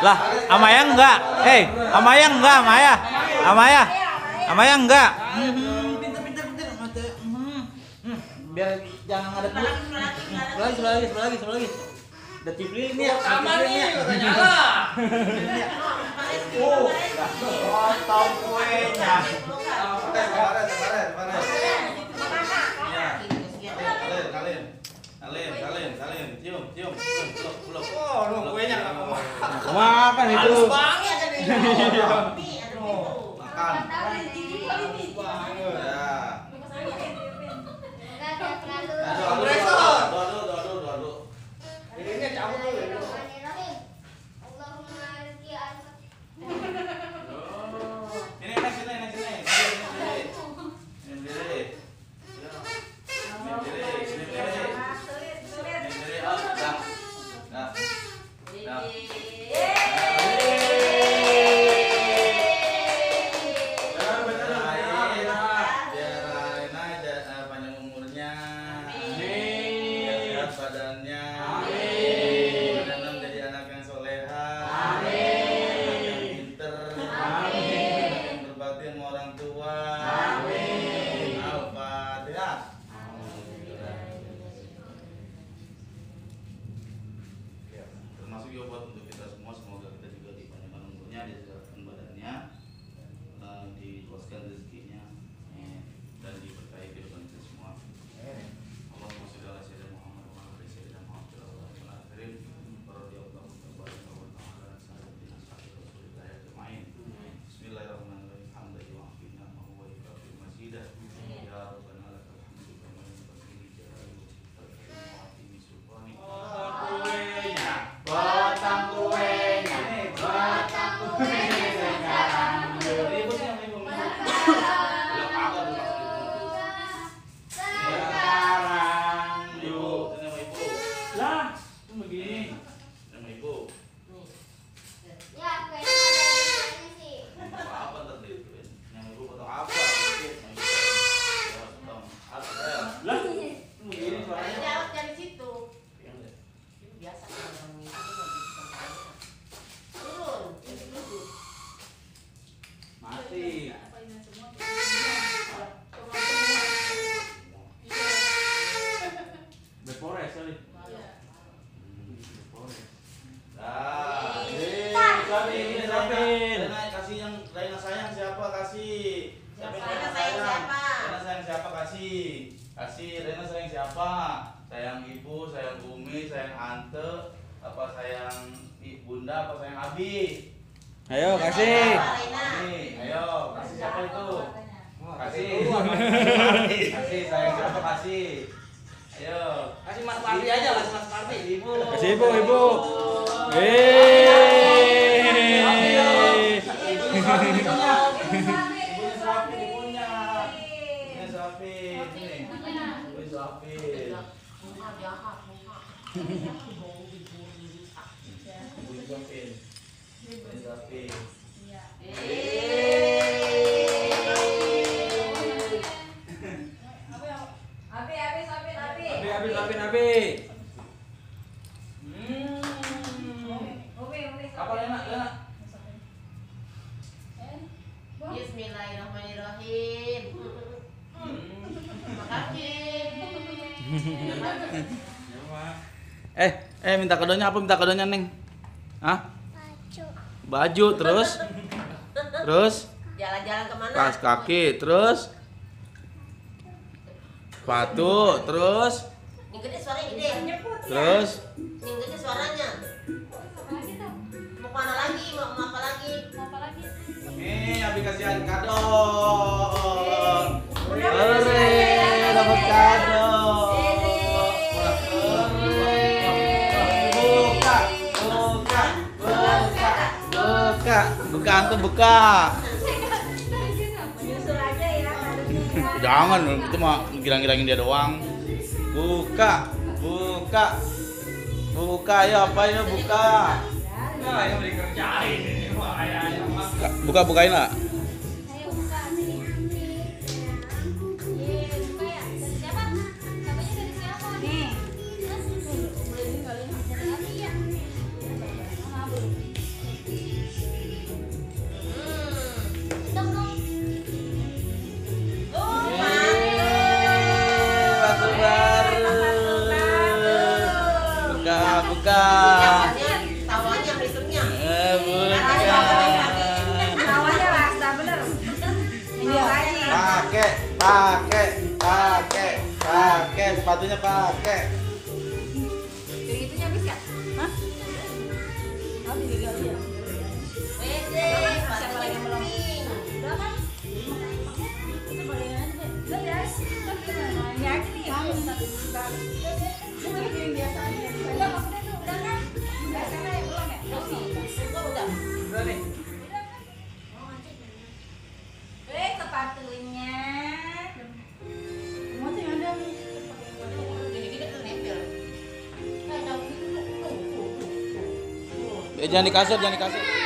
Lah, Amaya enggak? Hei, Amaya enggak, Amaya? Amaya? Amaya enggak? Hmm, Pinter, pinter, pinter. Mata. Biar jangan ada dulu. Sebelah lagi, sebelah lagi, sebelah lagi, sebelah lagi. Ada tip lilin nih. Sama nih, lilin udah nyala. Oh, potong kuenya. Makan itu. banget ini. Makan. Juga buat untuk kita semua. Semoga kita juga dipanjangkan umurnya disehatkan badannya eh, diluaskan rezekinya eh, dan diberkahi kehidupan kita semua. Allahumma sholli ala sayyidina Muhammad wa ala ali sayyidina Muhammad wa ala wa akhirin radhiyallahu tabaraka wa ta'ala an sayyidina Rasulillah ajma'in Bismillahirrahmanirrahim. Hamdan wa afina ma huwa ya rabbana lakal hamdu kama yanbaghi li jalali wajhika wa azimi sultani kuenya Potong kuenya. Potong kuenya. ributnya ibu Udah kagak tuh maksudnya. Sekarang Ibu, ini sama ibu. Lah, itu begini. Ini sama ibu. Apa-apa tadi itu. Yang ibu potong apa? Dikit. Yang ibu potong. Ya, potong. Apa, sayang? Lah, itu begini suaranya. Mati. Bepores kali. Nah, Eh, Suapin, ini Suapin. Rena, Rena kasih yang Rena sayang siapa kasih? Siapa yang Rena Rena sayang siapa? Rena sayang siapa kasih? Kasih Rena sayang siapa? Sayang ibu, sayang Umi, sayang Ante, apa sayang i- Bunda, apa sayang Abi? Ayo kasih. Ayo, kasih siapa itu? Kasih. kasih sayang siapa kasih? Ayo. Kasih Mas Parti aja lah, Mas Parti. Ibu. Kasih ibu, ibu. Eh. Suapin. Ini. Ibu suapin. Ibu suapin. Ibu suapin. Habis, habis, habis, habis. Hmm. Apa Lena? Lena? Eh, eh minta kadonya apa? Minta kadonya, Neng. Hah? Baju terus. Terus Jalan-jalan ke mana? kaos kaki, terus sepatu, terus Yang gede suaranya gede. terus gede suaranya. Mau mana lagi? Mau, mau apa lagi? Nih, Abi kasihan kado. Hore, dapat kado. Antum buka. Ya. Jangan, itu mah girang-girangin dia doang. Buka, buka. Buka ayo apa ini buka. Buka bukain lah. Pakai sepatunya pakai. Jadi itunya habis ya? Hah? Oh, digali ya. Pede, Siapa lagi yang belum? Udah kan? Itu paling aja. Udah ya. Udah gimana? Ini biasa aja. Udah maksudnya tuh udah kan? Udah sana ya belum ya? Belum. Gua udah. Eh, jangan di kasur, jangan di kasur.